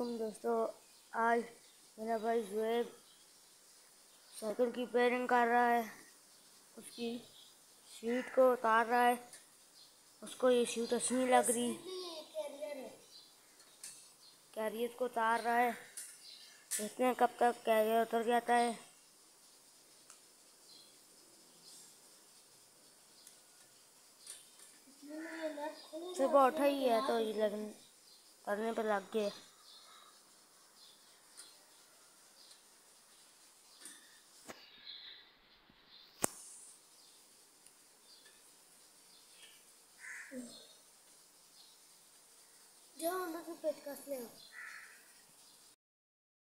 तुम दोस्तों, आज मेरा भाई जुएब साइकिल की पेयरिंग कर रहा है। उसकी सीट को उतार रहा है। उसको ये सीट अच्छी नहीं लग रही। कैरियर को उतार रहा है। देखते हैं कब तक कैरियर उतर जाता है। सुबह उठा ही है तो ये लगन करने पर लग गए।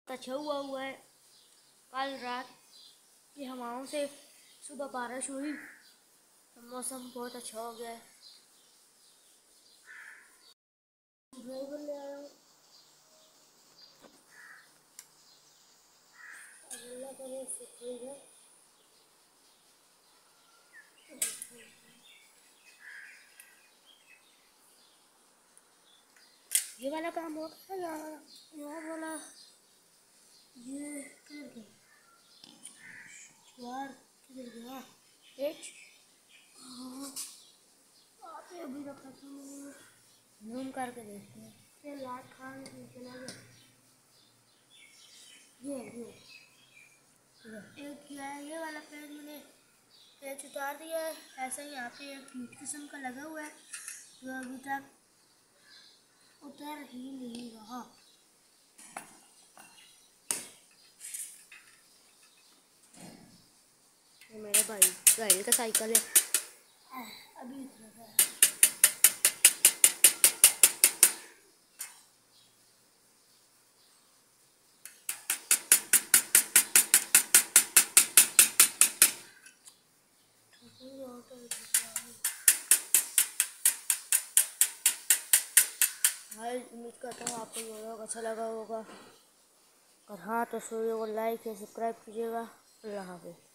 अच्छा हुआ हुआ है कल रात की हवाओं से सुबह बारिश हुई तो मौसम बहुत अच्छा हो गया है ड्राइवर ले आया हूँ अल्लाह करे शुक्रिया ये वाला काम हो गया यहाँ यहाँ वाला ये कर गया चार किधर गया आप अभी रखा था जूम करके देखते हैं। ये लाट खान चला गया ये ये एक ये वाला पेज मैंने पेज उतार दिया है। ऐसा यहाँ पे एक किस्म का लगा हुआ है। जो अभी तक उतर ही नहीं रहा। ये मेरे भाई गाड़ी का साइकिल है। अभी भाई उम्मीद करता हूँ आपको ये लोग अच्छा लगा होगा। और हाँ तो वीडियो को लाइक या सब्सक्राइब कीजिएगा। अल्लाह हाफिज़।